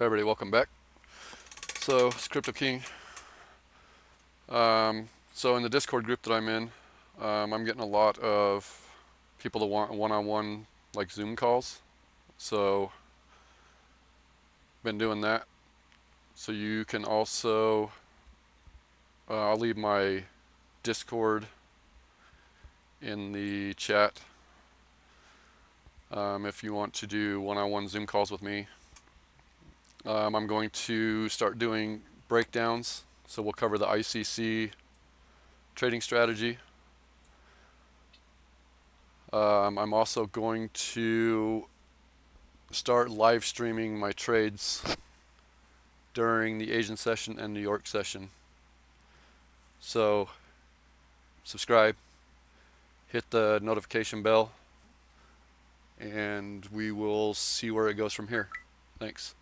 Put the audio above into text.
Hey everybody, welcome back. So, it's Crypto King. Um, so in the Discord group that I'm in, um, I'm getting a lot of people that want one-on-one like Zoom calls. So, been doing that. So you can also, uh, I'll leave my Discord in the chat um, if you want to do one-on-one -on -one Zoom calls with me. Um, I'm going to start doing breakdowns. So we'll cover the ICC trading strategy. Um, I'm also going to start live streaming my trades during the Asian session and New York session. So subscribe, hit the notification bell, and we will see where it goes from here. Thanks.